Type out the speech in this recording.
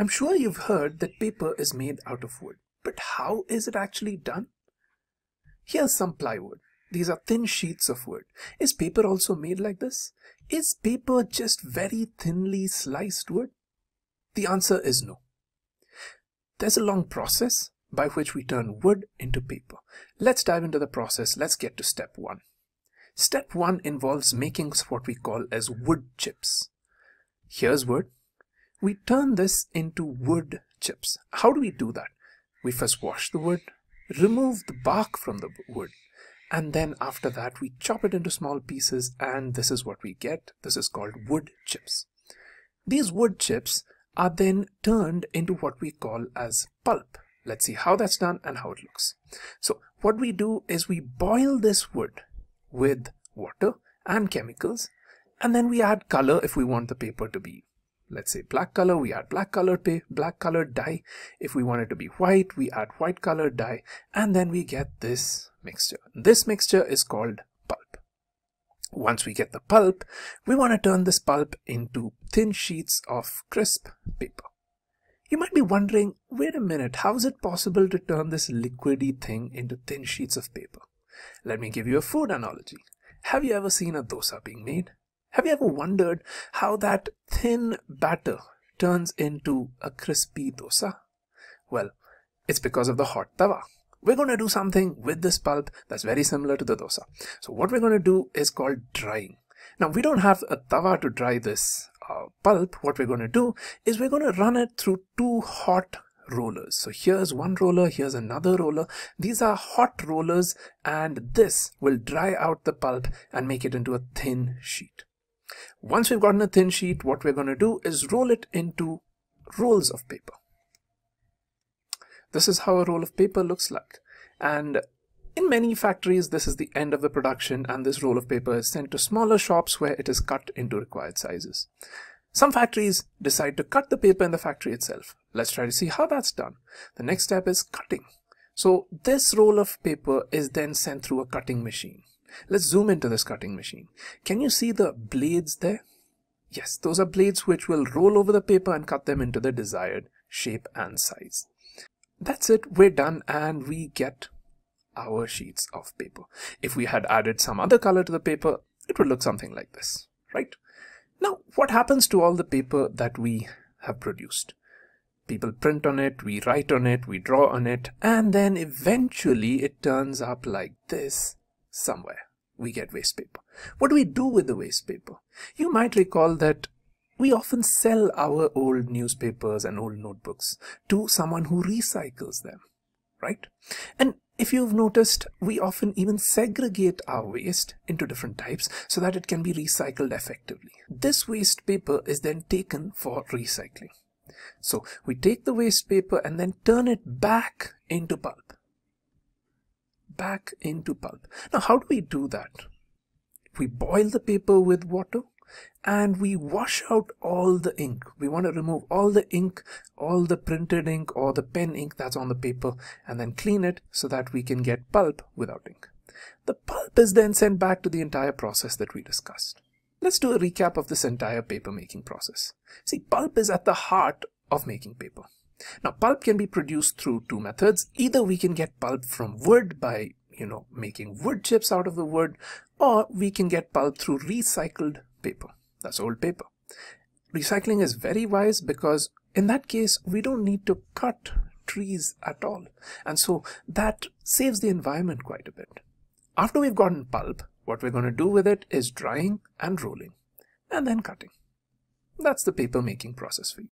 I'm sure you've heard that paper is made out of wood, but how is it actually done? Here's some plywood. These are thin sheets of wood. Is paper also made like this? Is paper just very thinly sliced wood? The answer is no. There's a long process by which we turn wood into paper. Let's dive into the process. Let's get to step one. Step one involves making what we call as wood chips. Here's wood. We turn this into wood chips. How do we do that? We first wash the wood, remove the bark from the wood, and then after that we chop it into small pieces and this is what we get. This is called wood chips. These wood chips are then turned into what we call as pulp. Let's see how that's done and how it looks. So what we do is we boil this wood with water and chemicals and then we add color if we want the paper to be let's say black color we add black colored black colored dye. If we want it to be white we add white colored dye and then we get this mixture. This mixture is called pulp. Once we get the pulp we want to turn this pulp into thin sheets of crisp paper. You might be wondering wait a minute how is it possible to turn this liquidy thing into thin sheets of paper? Let me give you a food analogy. Have you ever seen a dosa being made? Have you ever wondered how that thin batter turns into a crispy dosa? Well, it's because of the hot tawa. We're going to do something with this pulp that's very similar to the dosa. So what we're going to do is called drying. Now we don't have a tawa to dry this uh, pulp. What we're going to do is we're going to run it through two hot rollers. So here's one roller, here's another roller. These are hot rollers and this will dry out the pulp and make it into a thin sheet. Once we've gotten a thin sheet, what we're going to do is roll it into rolls of paper. This is how a roll of paper looks like. And in many factories, this is the end of the production and this roll of paper is sent to smaller shops where it is cut into required sizes. Some factories decide to cut the paper in the factory itself. Let's try to see how that's done. The next step is cutting. So this roll of paper is then sent through a cutting machine. Let's zoom into this cutting machine. Can you see the blades there? Yes, those are blades which will roll over the paper and cut them into the desired shape and size. That's it, we're done and we get our sheets of paper. If we had added some other color to the paper, it would look something like this, right? Now, what happens to all the paper that we have produced? People print on it, we write on it, we draw on it, and then eventually it turns up like this somewhere we get waste paper. What do we do with the waste paper? You might recall that we often sell our old newspapers and old notebooks to someone who recycles them, right? And if you've noticed, we often even segregate our waste into different types so that it can be recycled effectively. This waste paper is then taken for recycling. So we take the waste paper and then turn it back into pulp back into pulp. Now, how do we do that? We boil the paper with water and we wash out all the ink. We want to remove all the ink, all the printed ink or the pen ink that's on the paper and then clean it so that we can get pulp without ink. The pulp is then sent back to the entire process that we discussed. Let's do a recap of this entire paper making process. See, pulp is at the heart of making paper. Now, pulp can be produced through two methods. Either we can get pulp from wood by, you know, making wood chips out of the wood, or we can get pulp through recycled paper. That's old paper. Recycling is very wise because in that case, we don't need to cut trees at all. And so that saves the environment quite a bit. After we've gotten pulp, what we're going to do with it is drying and rolling and then cutting. That's the paper making process for you.